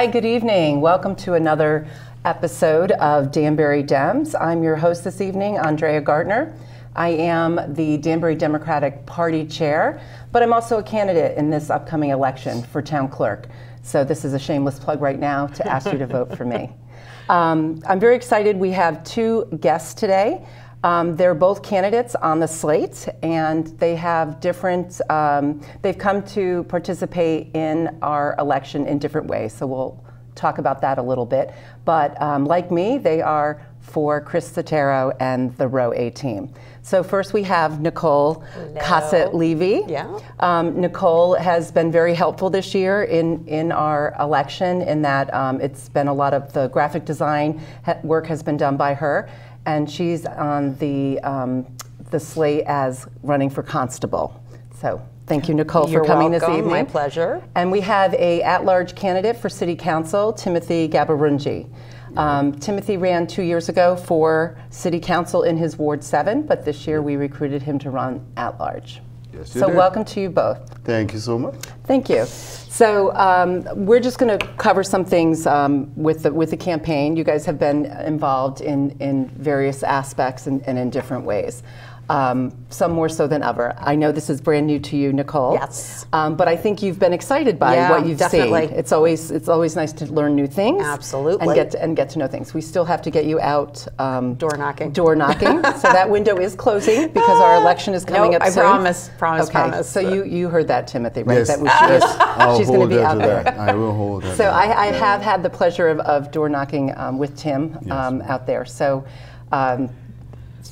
Hi, good evening. Welcome to another episode of Danbury Dems. I'm your host this evening, Andrea Gartner. I am the Danbury Democratic Party chair, but I'm also a candidate in this upcoming election for town clerk. So this is a shameless plug right now to ask you to vote for me. Um, I'm very excited. We have two guests today. Um, they're both candidates on the slate, and they have different. Um, they've come to participate in our election in different ways. So we'll talk about that a little bit. But um, like me, they are for Chris Setaro and the Row A team. So first we have Nicole Cossitt Levy. Yeah. Um, Nicole has been very helpful this year in, in our election in that um, it's been a lot of the graphic design ha- work has been done by her, and she's on the um, the slate as running for constable. So thank you, Nicole, You're for coming welcome. this evening. My pleasure. And we have a at-large candidate for City Council, Timothy Gaburungyi. Um, Timothy ran two years ago for City Council in his Ward 7, but this year we recruited him to run at-large. Yes, you so did. welcome to you both. Thank you so much. Thank you. So um, we're just going to cover some things um, with the with the campaign. You guys have been involved in in various aspects and, and in different ways. Um, some more so than ever. I know this is brand new to you, Nicole. Yes. Um, but I think you've been excited by Yeah, what you've definitely. seen. It's always it's always nice to learn new things. Absolutely. And get to, and get to know things. We still have to get you out. Um, Door knocking. Door knocking. so that window is closing because our election is coming Nope, up I soon. promise, promise, okay. promise. So you you heard that, Timothy, right? Yes, That was- yes, I'll she's going to be out there. that. I will hold her. So to I, that. I have had the pleasure of, of door knocking um, with Tim um, out there. So, um,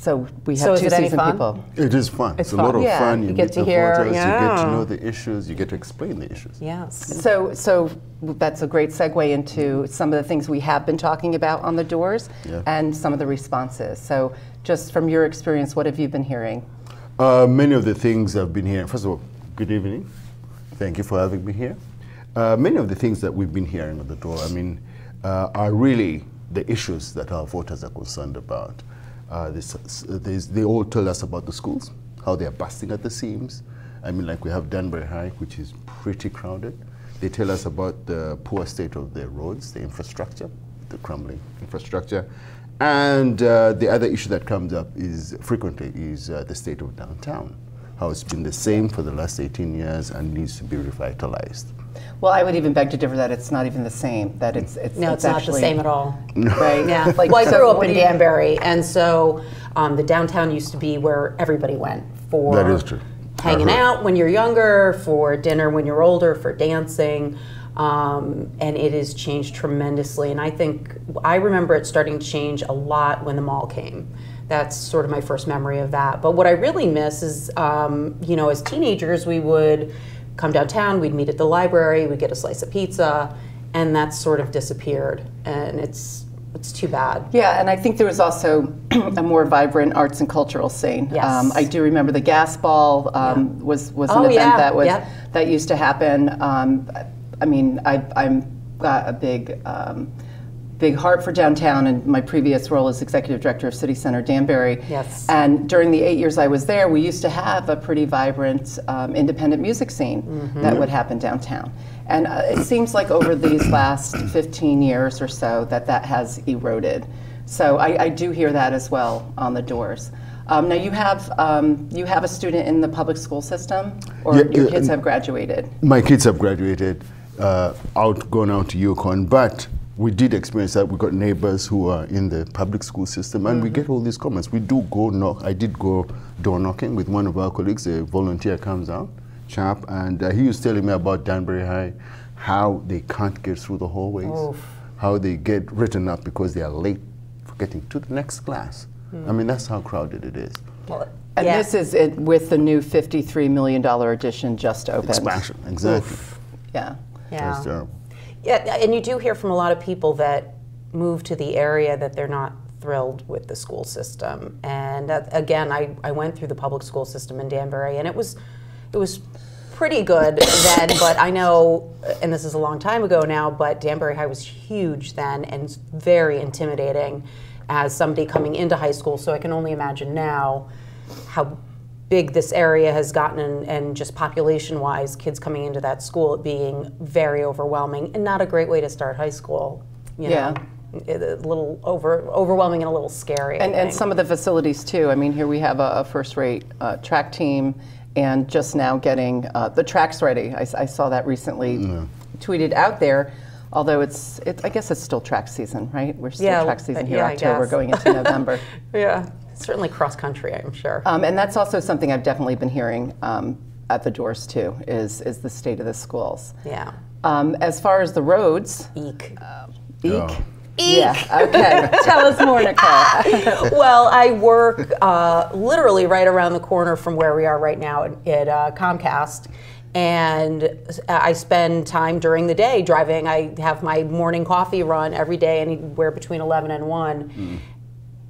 so we have So is two it seasoned fun? people. It is fun. It's, a fun. lot of Yeah, fun. you You, get to the hear- voters. You get to know the issues. You get to explain the issues. Yes. So, so that's a great segue into some of the things we have been talking about on the doors Yeah. and some of the responses. So, just from your experience, what have you been hearing? Uh, many of the things I've been hearing. First of all, good evening. Thank you for having me here. Uh, many of the things that we've been hearing at the door, I mean, uh, are really the issues that our voters are concerned about. Uh, they all tell us about the schools, how they are busting at the seams. I mean, like we have Danbury High, which is pretty crowded. They tell us about the poor state of the roads, the infrastructure, the crumbling infrastructure. And uh, the other issue that comes up is frequently is uh, the state of downtown, how it's been the same for the last 18 years and needs to be revitalized. Well, I would even beg to differ that it's not even the same. That it's it's No, it's, not the same at all. Right? Yeah. Like, well, I so grew up in do you- Danbury, and so um, the downtown used to be where everybody went for That is true. hanging out when you're younger, for dinner when you're older, for dancing. Um, and it has changed tremendously. And I think I remember it starting to change a lot when the mall came. That's sort of my first memory of that. But what I really miss is, um, you know, as teenagers, we would come downtown, we'd meet at the library, we'd get a slice of pizza, and that's sort of disappeared. And it's it's too bad. Yeah, and I think there was also a more vibrant arts and cultural scene. Um, Yes. I do remember the gas ball um, was was an Oh, event yeah, that was yep. that used to happen. Um, I mean, I, I'm got a big. Big heart for downtown, and my previous role as executive director of City Center Danbury. Yes. And during the eight years I was there, we used to have a pretty vibrant um, independent music scene Mm-hmm. that would happen downtown. And uh, it seems like over these last 15 years or so that that has eroded. So I, I do hear that as well on the doors. Um, now you have um, you have a student in the public school system, or Yeah, your kids and- have graduated. My kids have graduated, uh, out, gone out to UConn, but we did experience that. We got neighbors who are in the public school system, and we get all these comments. We do go knock. I did go door knocking with one of our colleagues. A volunteer comes out, chap, and uh, he was telling me about Danbury High, how they can't get through the hallways, how they get written up because they are late for getting to the next class. I mean, that's how crowded it is. Well, And yeah. this is it with the new $53 million addition just opened. Expansion, exactly. Yeah. yeah. That's terrible. Yeah, and you do hear from a lot of people that move to the area that they're not thrilled with the school system. And that, again, I, I went through the public school system in Danbury, and it was it was pretty good then. But I know, and this is a long time ago now, but Danbury High was huge then and very intimidating as somebody coming into high school. So I can only imagine now how big this area has gotten and, and just population wise, kids coming into that school, it being very overwhelming and not a great way to start high school. You Yeah. know, It- a little over overwhelming and a little scary. And, and some of the facilities too. I mean, here we have a, a first-rate uh, track team, and just now getting uh, the tracks ready. I saw that recently tweeted out there. Although it's, it, I guess it's still track season, right? We're still Yeah, track season uh, here, yeah, I October, guess. going into November. yeah, certainly cross country, I'm sure. Um, and that's also something I've definitely been hearing um, at the doors too. Is is the state of the schools. yeah. Um, as far as the roads, Eek. eek. Oh. Yeah. Okay. Tell us more, Nicole. well, I work uh, literally right around the corner from where we are right now at, at uh, Comcast. And I spend time during the day driving. I have my morning coffee run every day, anywhere between 11 and 1.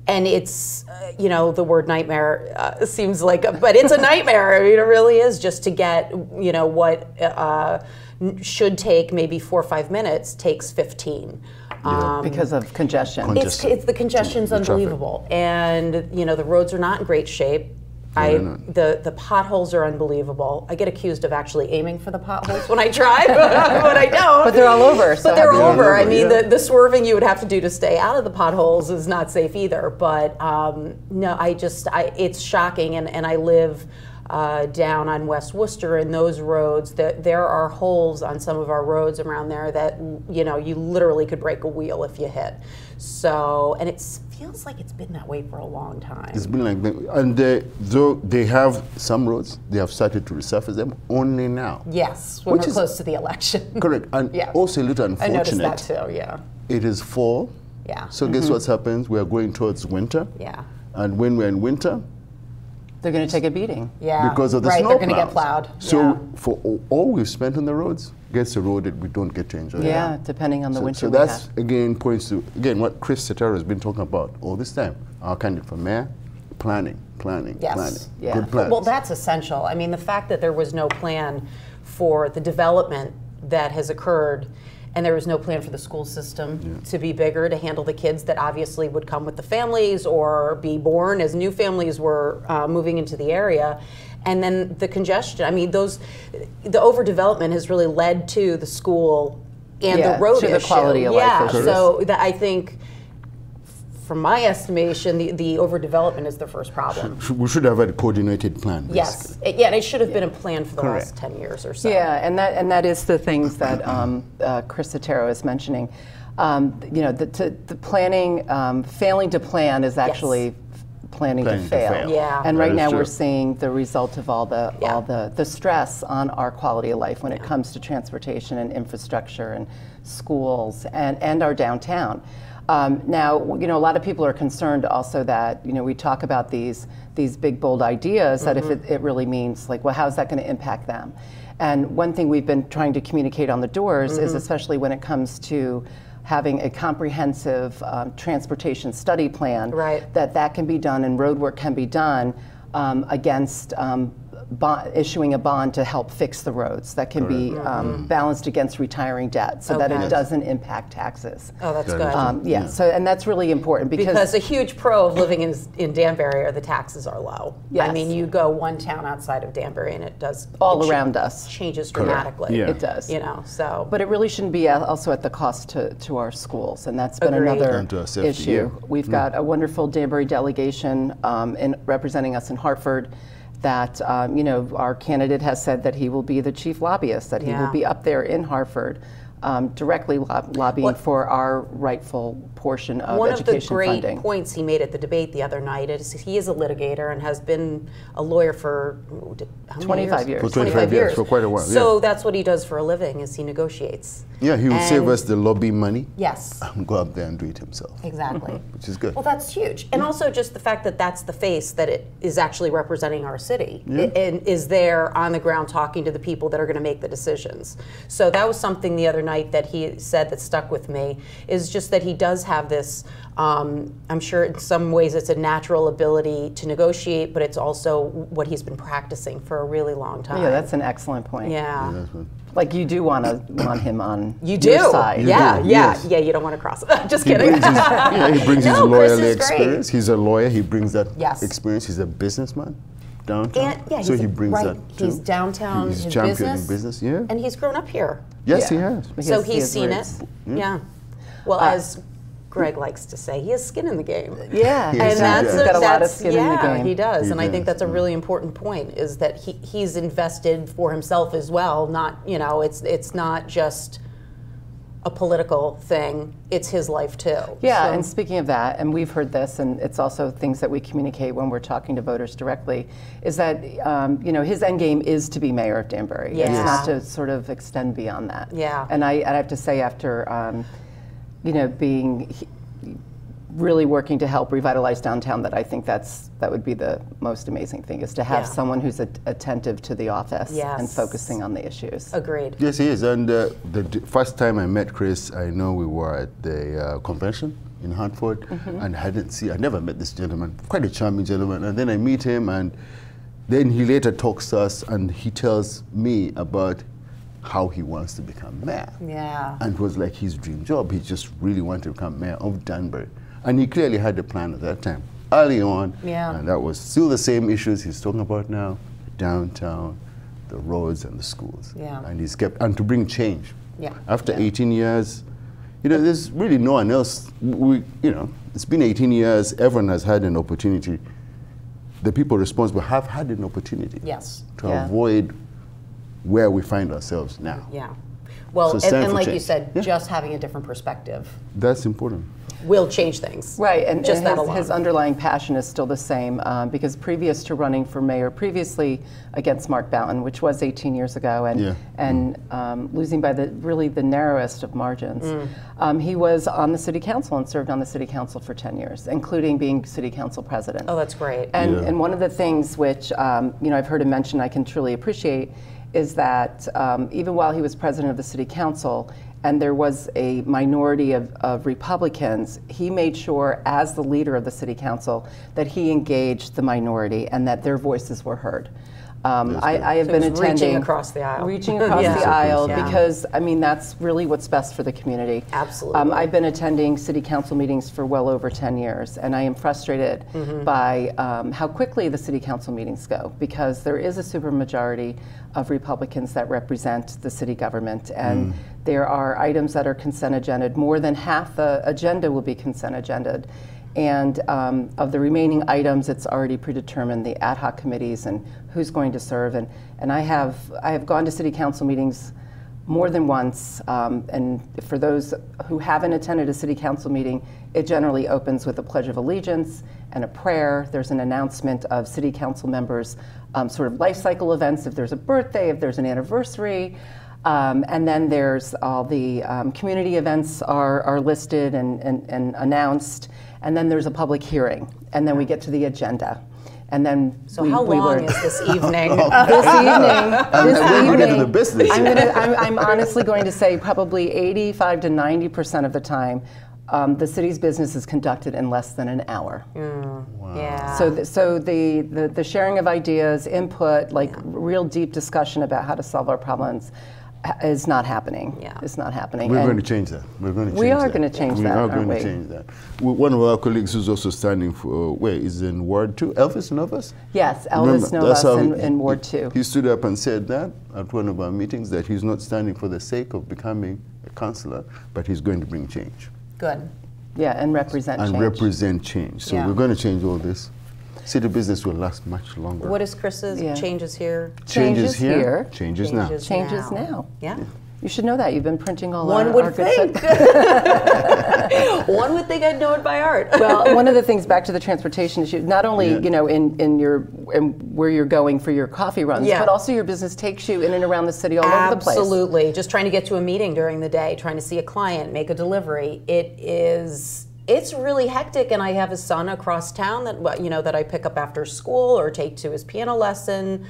And it's, uh, you know, the word nightmare uh, seems like, a, but it's a nightmare. I mean, it really is just to get, you know, what uh, should take maybe four or five minutes takes 15. Um, because of congestion. It's, it's the congestion's The traffic. unbelievable, and you know the roads are not in great shape. I the the potholes are unbelievable. I get accused of actually aiming for the potholes when I drive, but I don't. But they're all over, so But they're all do over. I mean, yeah. the, the swerving you would have to do to stay out of the potholes is not safe either. But um, no, I just I, it's shocking, and and I live. Uh, down on West Wooster and those roads, that there are holes on some of our roads around there that you know you literally could break a wheel if you hit. So, and it feels like it's been that way for a long time. It's been like that. And they, though they have some roads, they have started to resurface them only now. Yes, when Which we're is- close to the election. Correct. And Yeah. also a little unfortunate. I noticed that too. Yeah, It is fall. Yeah. So guess what's happens? We are going towards winter. yeah, And when we're in winter, They're going to take a beating. yeah. because of the right, snow they're going to get plowed. So yeah. for all- all we've spent on the roads gets eroded. We don't get to enjoy it. Yeah, depending on the So, winter so we that's have. again points to again what Chris Setaro has been talking about all this time. Our candidate for mayor, planning, planning, Yes. planning, Yeah. good plans. Well, that's essential. I mean, the fact that there was no plan for the development that has occurred, and there was no plan for the school system to be bigger to handle the kids that obviously would come with the families or be born as new families were uh, moving into the area. And then the congestion. I mean, those the overdevelopment has really led to the school and Yeah, the road to the issue. quality of life yeah, issues. so that I think. From my estimation, the, the overdevelopment is the first problem. Sh- we should have had a coordinated plan. Basically. Yes, it, yeah, and it should have been a plan for the Correct. last ten years or so. Yeah, and that and that is the things that um, uh, Chris Setaro is mentioning. Um, you know, the, to, the planning, um, failing to plan is actually f- planning, Planning to to fail. fail. Yeah. And That right now true. we're seeing the result of all the Yeah. all the the stress on our quality of life when it comes to transportation and infrastructure and schools and and our downtown. Um, now, you know, a lot of people are concerned also that you know we talk about these these big bold ideas that if it, it really means like, well, how's that going to impact them? And one thing we've been trying to communicate on the doors is especially when it comes to having a comprehensive um, transportation study plan Right. that that can be done and road work can be done um, against um, bond, issuing a bond to help fix the roads that can be um, balanced against retiring debt so that Okay. it doesn't impact taxes. Oh, that's That good. Um, yeah, so and that's really important because, because a huge pro of living in, in Danbury are the taxes are low. I mean, you go one town outside of Danbury and it does all it ch- around us. changes dramatically. Yeah. It does. You know, so But it really shouldn't be also at the cost to, to our schools, and that's been Agreed. another And to our safety, issue. yeah. Mm. We've got a wonderful Danbury delegation um, in, representing us in Hartford. That um, you know, our candidate has said that he will be the chief lobbyist. That he Yeah. will be up there in Hartford, um, directly lob- lobbying What- for our rightful portion of one of the great funding. points he made at the debate the other night is he is a litigator and has been a lawyer for how many 25 years. For 25 years, for quite a while, So yeah. that's what he does for a living is he negotiates. Yeah, he will save us the lobby money Yes. and go up there and do it himself, Exactly. which is good. Well, that's huge. And also just the fact that that's the face that it is actually representing our city I- and is there on the ground talking to the people that are going to make the decisions. So that was something the other night that he said that stuck with me is just that he does have this. Um, I'm sure in some ways it's a natural ability to negotiate, but it's also what he's been practicing for a really long time. yeah, that's an excellent point. yeah. That's what- Like you do want to want him on You do, your side. You yeah, do, yeah, yes. yeah. You don't want to cross. Just He kidding. brings his, yeah, he brings his No, Chris lawyerly is great. experience. He's a lawyer. He brings that Yes. experience. He's a businessman. downtown. And yeah, so he's he brings right. that too. He's downtown. He's his championing business, business, yeah. and he's grown up here. yes, he Yeah. has. He so has- he he's has seen roots. it. Yeah. Well, Uh, as Greg likes to say, he has skin in the game. Yeah, Yes, and that's He's got a lot of that's- skin in the yeah, game. he does, He and I think that's a mm. really important point. Is that he, he's invested for himself as well. Not you know, it's it's not just a political thing. It's his life too. Yeah, So- and speaking of that, and we've heard this, and it's also things that we communicate when we're talking to voters directly, is that um, you know his end game is to be mayor of Danbury. It's Yeah. not to sort of extend beyond that. Yeah. And I, I have to say, after um, you know being really working to help revitalize downtown, that I think that's that would be the most amazing thing is to have Yeah. someone who's at- attentive to the office and focusing on the issues. agreed. Yes, he is. And uh, the d- first time I met Chris, I know we were at the uh, convention in Hartford, Mm-hmm. and I hadn't seen, I never met this gentleman, quite a charming gentleman. And then I meet him, and then he later talks to us, and he tells me about how he wants to become mayor. Yeah. And it was like his dream job. He just really wanted to become mayor of Danbury. And he clearly had a plan at that time, early on. Yeah. And that was still the same issues he's talking about now downtown, the roads, and the schools. Yeah. And he's kept, and to bring change. Yeah. After Yeah. 18 years, you know, there's really no one else. We, you know, it's been 18 years, everyone has had an opportunity. The people responsible have had an opportunity Yes. to Yeah. avoid where we find ourselves now. Yeah. Well, So and, and for like you said, Yeah. just having a different perspective That's important. will change things. Right, and, just and that his, alone. his underlying passion is still the same um, because previous to running for mayor, previously against Mark Boughton, which was 18 years ago, and Yeah. and um, losing by the really the narrowest of margins, Mm. um, he was on the city council and served on the city council for 10 years, including being city council president. oh, that's great. And, Yeah. and one of the things which um, you know I've heard him mention I can truly appreciate is that um, even while he was president of the city council and there was a minority of, of Republicans, he made sure as the leader of the city council that he engaged the minority and that their voices were heard. Um, I, I have So been it's reaching attending across the aisle. reaching across Yeah. the aisle Yeah. because I mean that's really what's best for the community. Absolutely. Um, I've been attending city council meetings for well over 10 years, and I am frustrated Mm-hmm. by um, how quickly the city council meetings go because there is a supermajority of Republicans that represent the city government, and there are items that are consent agended. More than half the agenda will be consent agended. And um, of the remaining items, it's already predetermined the ad hoc committees and who's going to serve. And, and I have I have gone to city council meetings more than once. Um, and for those who haven't attended a city council meeting, it generally opens with a pledge of allegiance and a prayer. There's an announcement of city council members' um, sort of life cycle events, if there's a birthday, if there's an anniversary. Um, and then there's all the um, community events are, are listed and, and, and announced. And then there's a public hearing. And then we get to the agenda. And then so we, how we long were- is this evening? this evening, this and when we get to evening, the business. I'm, gonna, I'm, I'm honestly going to say probably 85 to 90 percent of the time, um, the city's business is conducted in less than an hour. Wow. yeah. So, th- so the, the the sharing of ideas, input, like real deep discussion about how to solve our problems, ha- is not happening. Yeah. It's not happening. We're And- going to change that. We're going to change We are that. gonna change we that, are aren't going we? to change that. One of our colleagues who's also standing for, where is in Ward 2, Elvis Novas? Yes, Elvis Remember, that's Novas in, he- in Ward 2. He stood up and said that at one of our meetings that he's not standing for the sake of becoming a councillor, but he's going to bring change Good. Yeah, and represent change. and change. represent change. So Yeah. we're going to change all this. City business will last much longer. What is Chris's Yeah. changes here? changes Changes here. Changes now. Changes Changes now. now. Yeah. You should know that. You've been printing all One our, would our good think. stuff. One would think I'd know it by heart. well, one of the things back to the transportation issue, not only Yeah. you know in, in your in where you're going for your coffee runs, Yeah. but also your business takes you in and around the city all over the place. Absolutely. Just trying to get to a meeting during the day, trying to see a client, make a delivery. It is it's really hectic and I have a son across town that you know that I pick up after school or take to his piano lesson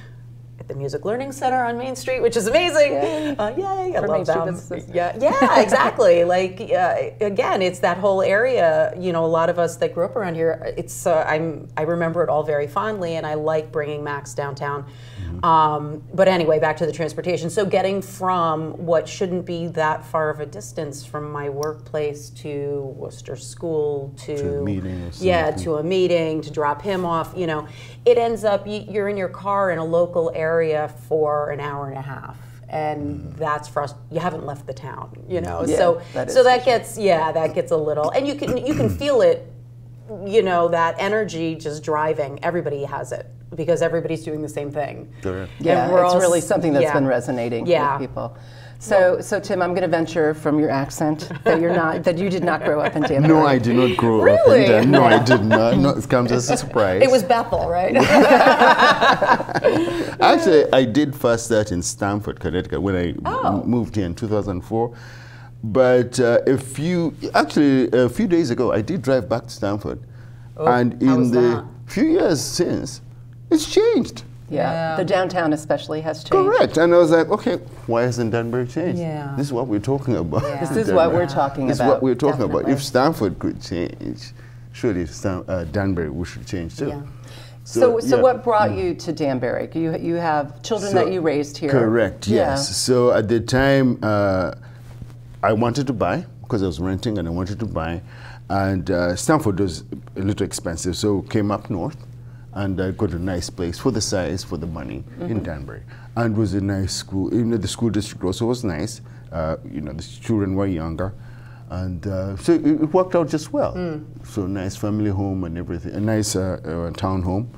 at the Music Learning Center on Main Street, which is amazing. Yay. Uh, yay, I For love them. Yeah, yeah, exactly. like uh, again, it's that whole area. You know, a lot of us that grew up around here. It's uh, I'm I remember it all very fondly, and I like bringing Max downtown. Um, but anyway, back to the transportation. So getting from what shouldn't be that far of a distance from my workplace to Wooster School to, To meeting yeah to a meeting to drop him off. You know, it ends up you're in your car in a local area for an hour and a half. And that's frust- you haven't left the town, you know. Yeah, so that is so that gets yeah, that gets a little and you can you can feel it you know that energy just driving everybody has it because everybody's doing the same thing Correct. Yeah, it's all really something that's yeah. been resonating Yeah. with people. So, so Tim, I'm going to venture from your accent that you're not that you did not grow up in Danbury. No, I did not grow up Really? in that. No, I did not. No, it comes as a surprise. it was bethel right Actually, I did first start in Stamford, Connecticut, when I Oh. m- moved here in 2004. But uh, a few, actually, a few days ago, I did drive back to Stamford, and in the that? few years since, it's changed. Yeah. Yeah. the downtown especially has changed. Correct. And I was like, okay, why hasn't Danbury changed? Yeah. This is what we're talking about. Yeah. This is what we're talking This is about. what we're talking about. If Stamford could change, surely Stan, uh, Danbury we should change too. Yeah. So, so yeah. what brought you to Danbury? You you have children that you raised here. Correct, Yeah. yes. So at the time, uh, I wanted to buy because I was renting and I wanted to buy. And uh, Stamford was a little expensive, so came up north and I got a nice place for the size, for the money Mm-hmm. in Danbury. And it was a nice school. You know, the school district also was nice. Uh, you know, the children were younger. And uh, so it, it worked out just well. Mm. So nice family home and everything. A nice uh, uh, town home,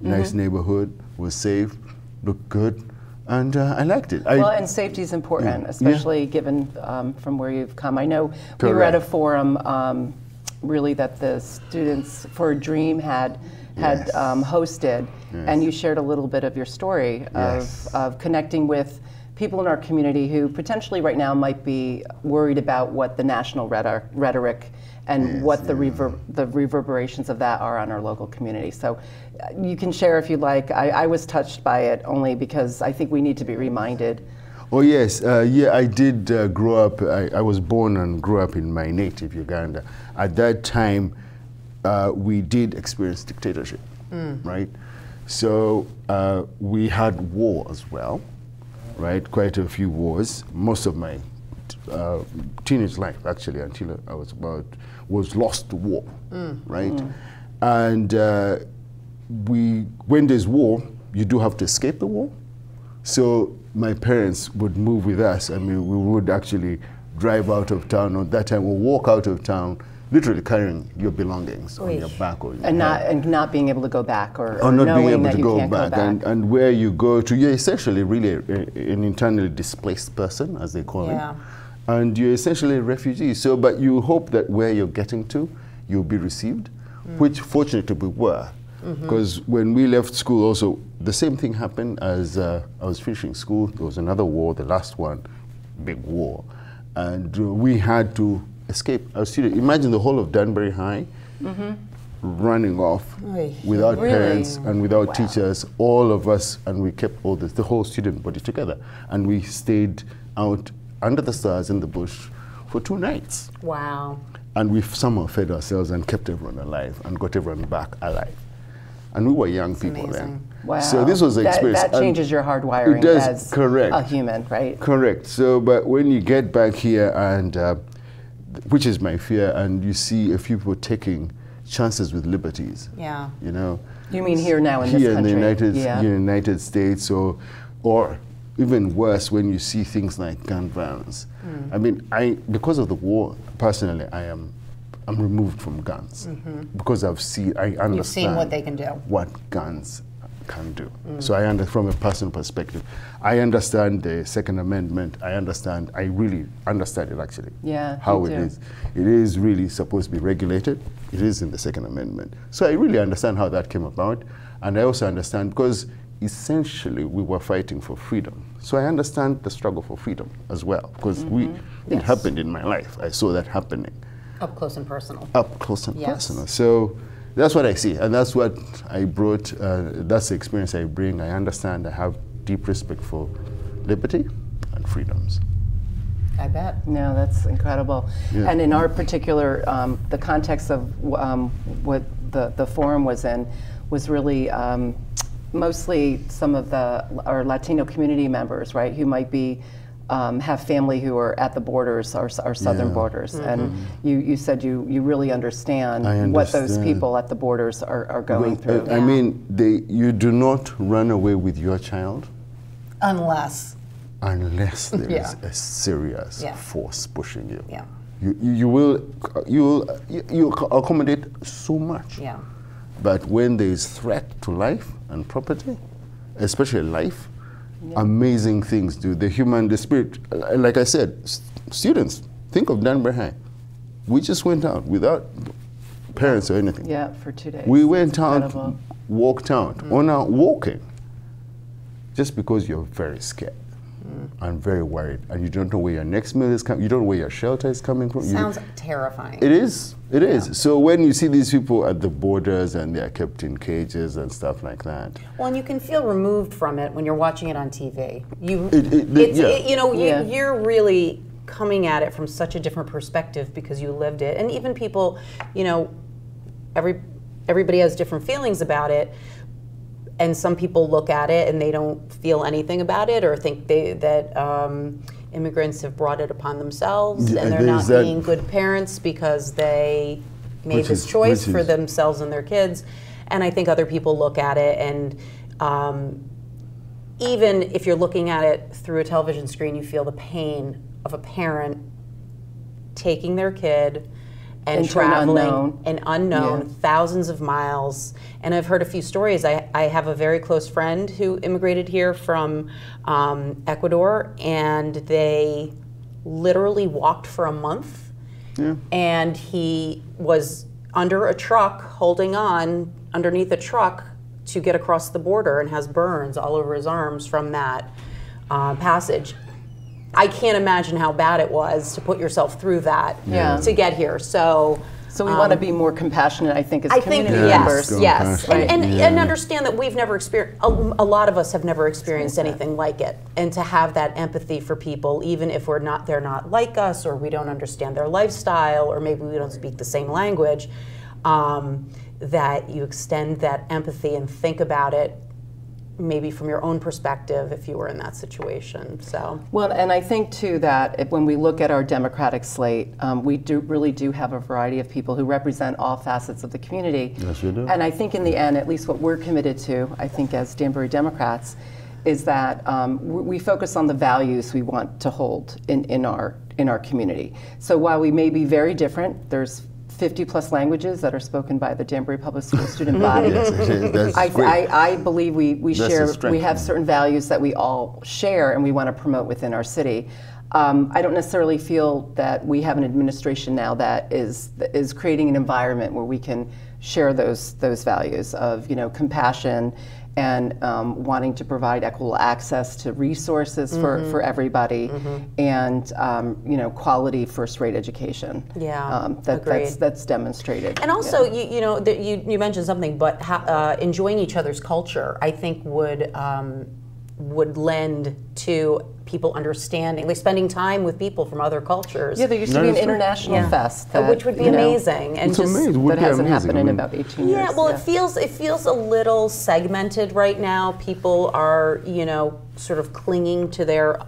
nice Mm-hmm. neighborhood, was safe, looked good. And uh, I liked it. I, Well, and safety is important, Yeah. especially given um, from where you've come. I know we were at a forum, um, really that the students for a Dream had had Yes. um, hosted, and you shared a little bit of your story Yes. of, of connecting with people in our community who potentially right now might be worried about what the national rhetoric and Yes, what the rever- the reverberations of that are on our local community. So uh, you can share if you like. I, I was touched by it only because I think we need to be reminded. Oh yes, uh, yeah. I did uh, grow up. I, I was born and grew up in my native Uganda. At that time, uh, we did experience dictatorship, right? So uh, we had war as well, right? Quite a few wars. Most of my uh, teenage life, actually, until I was about, was lost to war, right? And uh, we, when there's war, you do have to escape the war. So my parents would move with us. I mean, we would actually drive out of town. At that time, we'll walk out of town, literally carrying your belongings on your back or your and not and not being able to go back or, or or not being able to go back. go back. And, and where you go to, you're essentially really a, a- an internally displaced person, as they call Yeah. it. And you're essentially a refugee. So, but you hope that where you're getting to, you'll be received, which fortunately we were. Because when we left school, also, the same thing happened as uh, I was finishing school. There was another war, the last one, big war. And uh, we had to escape. Our student, imagine the whole of Danbury High running off Oy. without Really? parents and without teachers, all of us, and we kept all this, the whole student body together. And we stayed out under the stars in the bush for two nights. wow And we somehow fed ourselves and kept everyone alive and got everyone back alive. And we were young people amazing. then. wow. So this was the That- experience. That, And changes your hardwiring it does, as correct. a human, right? Correct. So, but when you get back here, and uh, which is my fear, and you see a few people taking chances with liberties, yeah you know. You mean here now in here this in country? the United, yeah. United States, or, or even worse, when you see things like gun violence. Mm. I mean, I because of the war, personally, I am, I'm removed from guns because I've seen, I understand. You've seen what they can do What guns can do. Mm. So I under, from a personal perspective, I understand the Second Amendment. I understand. I really understand it actually. Yeah, How me it too. is. It is really supposed to be regulated. It is in the Second Amendment. So I really understand how that came about, and I also understand because essentially we were fighting for freedom. So I understand the struggle for freedom as well because we Mm-hmm. it happened in my life. I saw that happening up close and personal up close and Yes. personal. So that's what I see, and that's what I brought. Uh, that's the experience I bring. I understand. I have deep respect for liberty and freedoms. i bet No, that's incredible. Yeah. And in our particular, um, the context of um, what the, the forum was in was really um, mostly some of the our Latino community members, right, who might be um, have family who are at the borders, our, our southern Yeah. borders, and you, you said you, you really understand, I what those people at the borders are, are going Well, through. I, I mean, they, you do not run away with your child Unless, unless there is Yeah. a serious Yeah. force pushing you. yeah, You, you, you will you, will- you, you accommodate so much. yeah. But when there is threat to life and property, especially life, amazing things do. The human, the spirit, like I said, students, think of Danbury High. We just went out without parents or anything. yeah, for two days. We went out, incredible. walked out, mm. on our walking, just because you're very scared and very worried, and you don't know where your next meal is coming. You don't know where your shelter is coming from. You- Sounds terrifying. it is. It is. So when you see these people at the borders and they are kept in cages and stuff like that, Well, and you can feel removed from it when you're watching it on TV. You, It- it- the- it's, yeah. it- you know, Yeah. you, you're really coming at it from such a different perspective because you lived it, and even people, you know, every everybody has different feelings about it. And some people look at it and they don't feel anything about it, or think they, that um, immigrants have brought it upon themselves, Yeah, and they're not that- being good parents because they made this is- choice for is- themselves and their kids. And I think other people look at it, and um, even if you're looking at it through a television screen, you feel the pain of a parent taking their kid and Into an traveling unknown. an unknown Yeah. thousands of miles. And I've heard a few stories. I, I have a very close friend who immigrated here from um, Ecuador, and they literally walked for a month. And he was under a truck, holding on underneath a truck to get across the border, and has burns all over his arms from that uh, passage. I can't imagine how bad it was to put yourself through that Yeah. to get here. So, So we want to be more compassionate, I think, as I think community Yeah, members. yes, yes, it. and, and, Yeah. and understand that we've never experienced. A, a lot of us have never experienced anything like it, and to have that empathy for people, even if we're not, they're not like us, or we don't understand their lifestyle, or maybe we don't speak the same language. Um, that you extend that empathy and think about it, maybe from your own perspective, if you were in that situation. So. Well, and I think too that if, when we look at our Democratic slate, um, we do really do have a variety of people who represent all facets of the community. Yes, we do. And I think in the end, at least what we're committed to, I think as Danbury Democrats, is that um, we we focus on the values we want to hold in, in our in our community. So while we may be very different, there's 50 plus languages that are spoken by the Danbury Public School student body. yes. I. I, I believe we, we That's share, we have certain values that we all share and we want to promote within our city. Um, I don't necessarily feel that we have an administration now that is is creating an environment where we can share those those values of you know compassion and um, wanting to provide equitable access to resources for, Mm-hmm. for everybody and um, you know quality first rate education. Yeah, um, that, that's that's demonstrated. And also, you, you know, you, you mentioned something, but ha, uh, enjoying each other's culture, I think, would um, would lend to people understanding, like spending time with people from other cultures. yeah, there used to be an international Yeah. fest, that, which would be you know, amazing, and It's just amazing. That hasn't amazing. happened I in about 18 years. Yeah, well, it feels it feels a little segmented right now. People are, you know, sort of clinging to their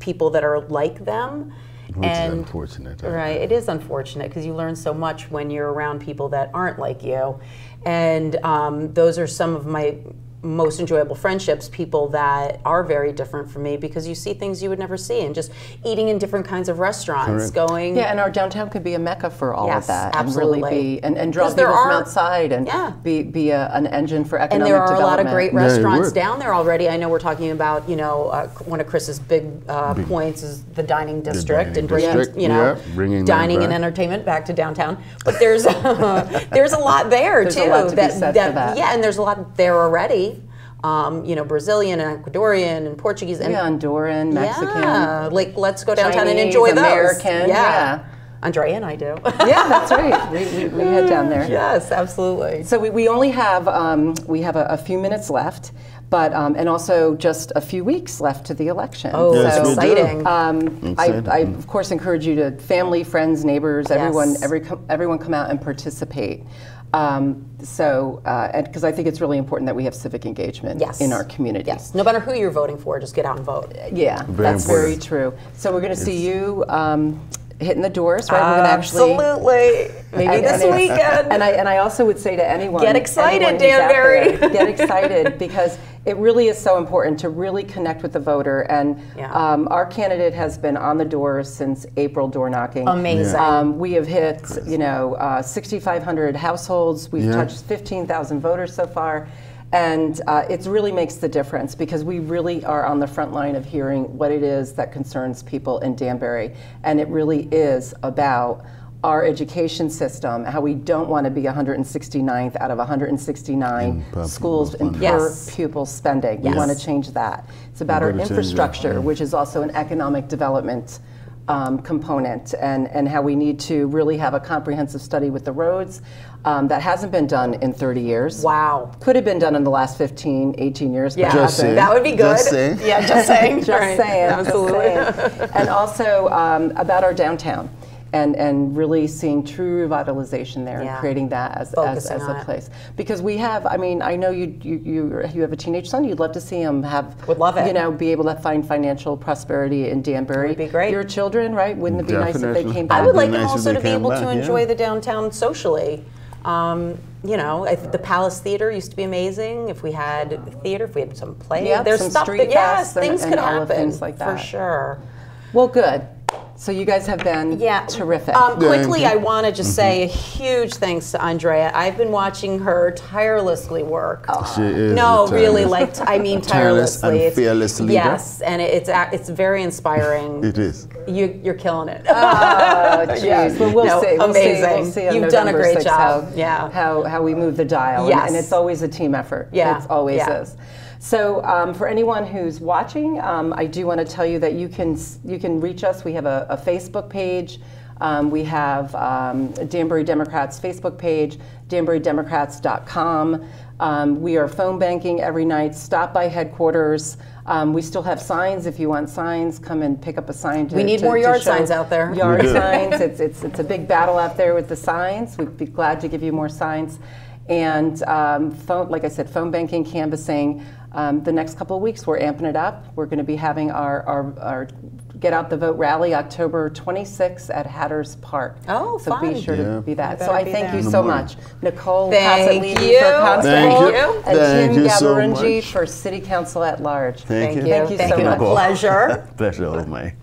people that are like them. Which is and unfortunate, I Right, it is unfortunate because you learn so much when you're around people that aren't like you, and um, those are some of my most enjoyable friendships. People that are very different from me because you see things you would never see, and just eating in different kinds of restaurants, Correct. going. Yeah, and our downtown could be a mecca for all Yes, of that, absolutely. and really be and, and draw Because there people from outside and Yeah. be be a, an engine for economic And there are a lot of great restaurants would. down there already. I know we're talking about, you know, uh, one of Chris's big, uh, points is the dining district dining and bringing, district, you know, yeah, bringing dining and entertainment back to downtown. But there's there's a lot there There's too. a lot to be said for that. Yeah, and there's a lot there already. Um, you know, Brazilian and Ecuadorian and Portuguese and yeah, Honduran, Mexican. Yeah, like let's go downtown and Chinese, enjoy those. American, yeah. Andrea and I do. yeah, that's right. We, we, we head down there. yes, absolutely. So we, we only have um, we have a, a few minutes left, but um, and also just a few weeks left to the election. Oh, Yes, so, exciting. Um, I, Exciting. I of course encourage you to family, friends, neighbors, everyone, Yes. every everyone come out and participate. Um, so, because I think it's really important that we have civic engagement Yes. in our community. Yes. No matter who you're voting for, just get out and vote. Yeah, Very that's very true. So we're going to see you um, hitting the doors, right? we're going to actually. Absolutely. Maybe And- this and weekend. And I, and I also would say to anyone, Get excited, anyone Danbury. there, get excited because it really is so important to really connect with the voter. And Yeah. um, our candidate has been on the doors since April door knocking. Amazing. Um, we have hit, you know, uh, 6,500 households. We've Yeah. touched 15,000 voters so far. And uh, it really makes the difference because we really are on the front line of hearing what it is that concerns people in Danbury. And it really is about our education system, how we don't want to be 169th out of 169 per schools pupil in spending. per Yes. pupil spending. Yes. We want to change that. It's about our gotta change that, infrastructure, yeah. which is also an economic development um, component, and, and how we need to really have a comprehensive study with the roads. Um, that hasn't been done in 30 years. wow. Could have been done in the last 15, 18 years, but Yeah, Just saying. that would be good. Just saying. Yeah, just saying. Just Right. saying. Absolutely. Just saying. and also um, about our downtown and, and really seeing true revitalization there Yeah. and creating that as, as, Focusing as on a it. place. Because we have, I mean, I know you, you, you, you have a teenage son, you'd love to see him have, Would love it. you know, be able to find financial prosperity in Danbury. Would be great. Your children, right? Wouldn't it be nice if they came I back? would That'd like them nice also to be able back, to yeah. enjoy the downtown socially. Um, you know, I, the Palace Theater used to be amazing. If we had theater, if we had some play, Yep, there's some stuff street that yes, and- things and could of happen things like for that. sure. Well, good. So you guys have been Yeah, terrific. Um, quickly, I want to just say a huge thanks to Andrea. I've been watching her tirelessly work. She is no, a really, like I mean, tireless tirelessly. and fearless leader. Yes, and it's it's very inspiring. It is. you, you're killing it. Oh, jeez. Yeah. Well, we'll No, see. We'll amazing. See. We'll see You've done a great job. How, Yeah. How, how we move the dial. And- And, it's always a team effort. Yeah. It always Yeah. is. So um, for anyone who's watching, um, I do want to tell you that you can you can reach us. We have a, a Facebook page. Um, we have um, Danbury Democrats Facebook page, danburydemocrats.com. Um, we are phone banking every night. Stop by headquarters. Um, we still have signs. If you want signs, come and pick up a sign. To, We need to- more yard signs out there. Yard signs. It's, it's, it's a big battle out there with the signs. We'd be glad to give you more signs. And um, phone, like I said, phone banking, canvassing. Um, the next couple of weeks, we're amping it up. We're going to be having our, our, our Get Out the Vote rally October 26th at Hatters Park. Oh, so fun. be sure Yeah. to be that. So I thank there. you so much, Nicole Thank Casalini you. for constable Thank you. and Thank Tim you so for City Council at Large. Thank, Thank you. you. Thank you Thank so you. much. Pleasure. Pleasure of mine.